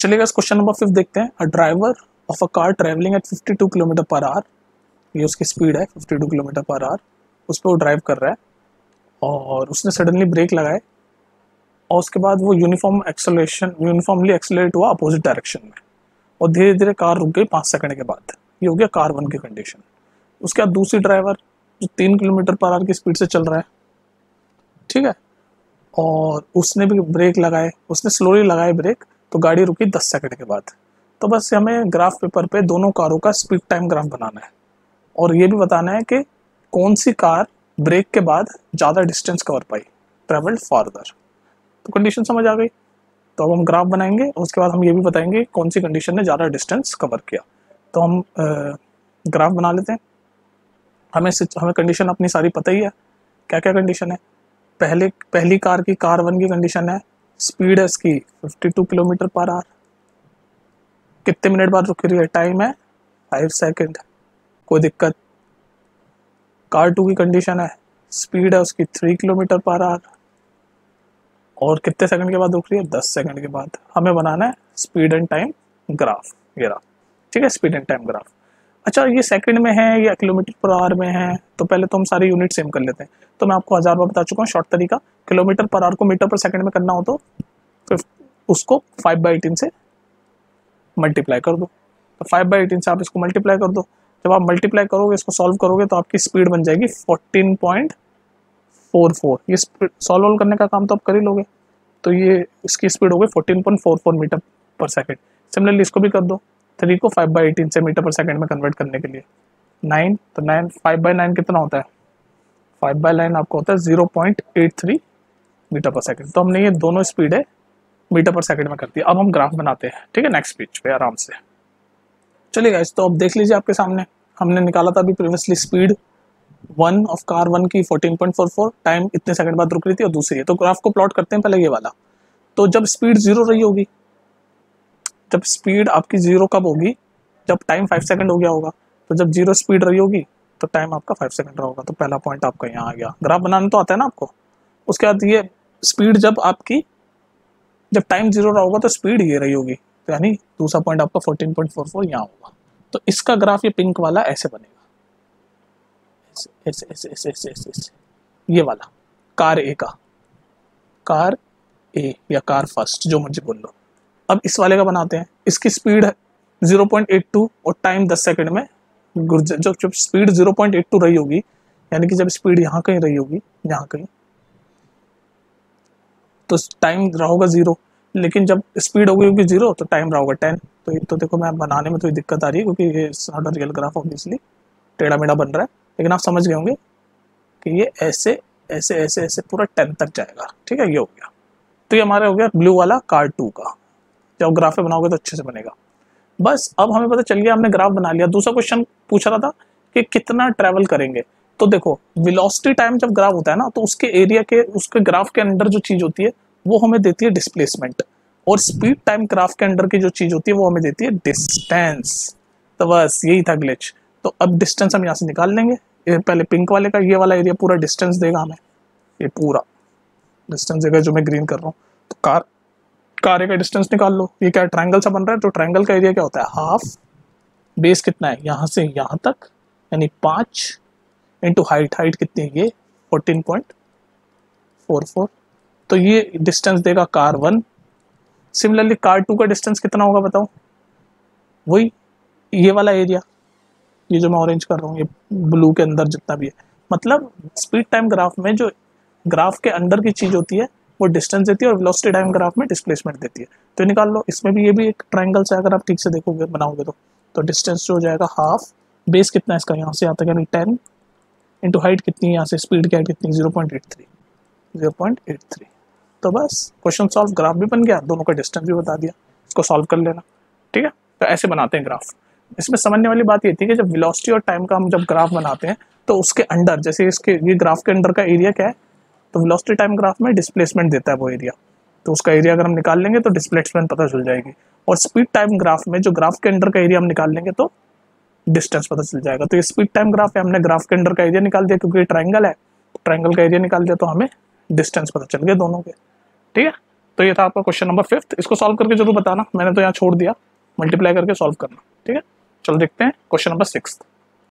चलिएगा इस question number fifth देखते हैं. A driver of a car travelling at 52 kilometre per hour ये उसकी स्पीड है 52 किलोमीटर पर आवर उस पर वो ड्राइव कर रहा है और उसने सडनली ब्रेक लगाए और उसके बाद वो यूनिफॉर्म एक्सलेशन यूनिफॉर्मली एक्सलेट हुआ अपोजिट डायरेक्शन में और धीरे धीरे कार रुक गई पाँच सेकंड के बाद. ये हो गया कार वन की कंडीशन उसके बाद दूसरी ड्राइवर जो तीन किलोमीटर पर आर की स्पीड से चल रहा है, ठीक है? और उसने भी ब्रेक लगाए, उसने स्लोली लगाए ब्रेक तो गाड़ी रुकी दस सेकंड के बाद। तो बस हमें ग्राफ पेपर पे दोनों कारों का स्पीड टाइम ग्राफ बनाना है। और ये भी बताना है कि कौन सी कार ब्रेक के बाद ज़्यादा डिस्टेंस कवर पाई ट्रेवल्ड फार्दर। तो कंडीशन समझ आ गई। तो अब हम ग्राफ बनाएँगे, उसके बाद हम ये भी बताएँगे कौन सी कंडीशन ने ज़्यादा डिस्टेंस कवर किया। तो हम ग्राफ बना लेते हैं। हमें हमें कंडीशन अपनी सारी पता ही है। क्या क्या कंडीशन है? पहले, पहली कार की कार वन की कंडीशन है। स्पीड है इसकी 52 किलोमीटर पर आर कितने मिनट बाद रुक रही है? टाइम है फाइव सेकेंड कोई दिक्कत? कार टू की कंडीशन है। स्पीड है उसकी थ्री किलोमीटर पर आर और कितने सेकंड के बाद रुक रही है? दस सेकंड के बाद। हमें बनाना है स्पीड एंड टाइम ग्राफ ये रहा। ठीक है? स्पीड एंड टाइम ग्राफ अच्छा ये सेकंड में है या किलोमीटर पर आवर में है? तो पहले तो हम सारे यूनिट सेम कर लेते हैं। तो मैं आपको हज़ार बार बता चुका हूँ शॉर्ट तरीका। किलोमीटर पर आवर को मीटर पर सेकंड में करना हो तो उसको फाइव बाई एटीन से मल्टीप्लाई कर दो। तो फाइव बाई एटीन से आप इसको मल्टीप्लाई कर दो। जब आप मल्टीप्लाई करोगे, इसको सॉल्व करोगे तो आपकी स्पीड बन जाएगी फोर्टीन पॉइंट फोर फोर ये सॉल्व करने का काम तो आप कर ही लोगे। तो ये इसकी स्पीड हो गई fourteen point four four metre per second similarly इसको भी कर दो। थ्री को फाइव बाई एटीन से मीटर पर सेकेंड में कन्वर्ट करने के लिए। नाइन तो नाइन फाइव बाई नाइन कितना होता है? फाइव बाई नाइन आपको होता है zero point eight three metre per second तो हमने ये दोनों स्पीड है मीटर पर सेकेंड में कर दिया। अब हम ग्राफ बनाते हैं, ठीक है? नेक्स्ट पेज पे, आराम से। चलिए गाइस तो अब देख लीजिए आपके सामने। हमने निकाला था अभी previously speed one of car one की fourteen point four four time इतने सेकंड बाद रुक रही थी और दूसरी है। तो ग्राफ को प्लॉट करते हैं पहले ये वाला। तो जब स्पीड ज़ीरो रही होगी जब स्पीड आपकी ज़ीरो कब होगी? जब टाइम फाइव सेकंड हो गया होगा। तो जब ज़ीरो स्पीड रही होगी तो टाइम आपका फाइव सेकंड रहा होगा। तो पहला पॉइंट आपका यहाँ आ गया। ग्राफ बनाना तो आता है ना आपको? उसके बाद ये स्पीड जब आपकी, जब टाइम ज़ीरो रहा होगा तो स्पीड ये रही होगी। तो यानी दूसरा पॉइंट आपका फोर्टीन पॉइंट फोर फोर यहाँ होगा। तो इसका ग्राफ ये पिंक वाला ऐसे बनेगा। ऐसे ऐसे ऐसे ऐसे ऐसे ऐसे ये वाला। कार ए का। कार ए या कार फ़र्स्ट जो मर्ज़ी बोल लो। अब इस वाले का बनाते हैं। इसकी स्पीड है 0.82 और टाइम 10 सेकंड में जब जब स्पीड 0.82 रही होगी, यानी कि जब स्पीड यहाँ कहीं रही होगी, यहाँ कहीं तो टाइम रहा होगा ज़ीरो लेकिन जब स्पीड हो गई होगी ज़ीरो तो टाइम रहा होगा टेन तो ये तो देखो मैं बनाने में तो दिक्कत आ रही है, क्योंकि ये not a real graph obviously टेढ़ा मेढ़ा बन रहा है। लेकिन आप समझ गए होंगे कि ये ऐसे ऐसे ऐसे ऐसे पूरा टेन तक जाएगा। ठीक है, ये हो गया। तो ये हमारा हो गया ब्लू वाला कार टू का। जब ग्राफ बनाओगे तो अच्छे से बनेगा। बस, अब हमें पता चल गया, हमने ग्राफ बना लिया। दूसरा क्वेश्चन पूछ रहा था कि कितना ट्रेवल करेंगे? तो देखो विलोसिटी टाइम जब ग्राफ होता है ना तो उसके एरिया के, उसके ग्राफ के अंदर जो चीज़ होती है, वो हमें देती है डिस्प्लेसमेंट और स्पीड टाइम ग्राफ के अंदर की जो चीज़ होती है, वो हमें देती है डिस्टेंस तो बस, यही था ग्लिच तो अब डिस्टेंस हम यहाँ से निकाल लेंगे। पहले पिंक वाले का, ये वाला एरिया पूरा डिस्टेंस देगा हमें। ये पूरा। डिस्टेंस देगा जो मैं ग्रीन कर रहा हूँ। तो कार कार का डिस्टेंस निकाल लो। ये क्या ट्रायंगल सा बन रहा है? तो ट्रायंगल का एरिया क्या होता है? हाफ़ बेस कितना है? यहाँ से यहाँ तक, यानी पाँच इंटू हाइट हाइट कितनी है ये? फोर्टीन पॉइंट फोर फोर तो ये डिस्टेंस देगा car one similarly car two का डिस्टेंस कितना होगा बताओ? वही ये वाला एरिया ये जो मैं ऑरेंज कर रहा हूँ, ये ब्लू के अंदर जितना भी है। मतलब स्पीड टाइम ग्राफ में जो ग्राफ के अंदर की चीज़ होती है वो डिस्टेंस देती है और वेलोसिटी टाइम ग्राफ में डिस्प्लेसमेंट देती है। तो निकाल लो, इसमें भी ये भी एक ट्राइंगल से अगर आप ठीक से देखोगे, बनाओगे तो। तो डिस्टेंस जो हो जाएगा हाफ़ बेस कितना है इसका? यहाँ से आता है यानी टेन इंटू हाइट कितनी यहाँ से स्पीड क्या कितनी? Zero point eight three zero point eight three तो बस क्वेश्चन सॉल्व ग्राफ भी बन गया। दोनों का डिस्टेंस भी बता दिया। इसको सॉल्व कर लेना। ठीक है? तो ऐसे बनाते हैं ग्राफ इसमें समझने वाली बात ये थी कि जब वेलोसिटी और टाइम का हम जब ग्राफ बनाते हैं तो उसके अंडर जैसे इसके, ये ग्राफ के अंडर का एरिया क्या है? तो वेलोसिटी टाइम ग्राफ में डिस्प्लेसमेंट देता है वो एरिया तो उसका एरिया अगर हम निकाल लेंगे तो डिस्प्लेसमेंट पता चल जाएगी। और स्पीड टाइम ग्राफ में जो ग्राफ के अंडर का एरिया हम निकाल लेंगे तो डिस्टेंस पता चल जाएगा। तो ये स्पीड टाइम ग्राफ है हमने ग्राफ के अंडर का एरिया निकाल दिया क्योंकि ट्राइंगल है। ट्राइंगल का एरिया निकाल दिया तो हमें डिस्टेंस पता चल गया दोनों के। ठीक है? तो ये था आपका क्वेश्चन नंबर फिफ्थ इसको सॉल्व करके ज़रूर बताना। मैंने तो यहाँ छोड़ दिया। मल्टीप्लाई करके सॉल्व करना। ठीक है? चलो देखते हैं। Question number six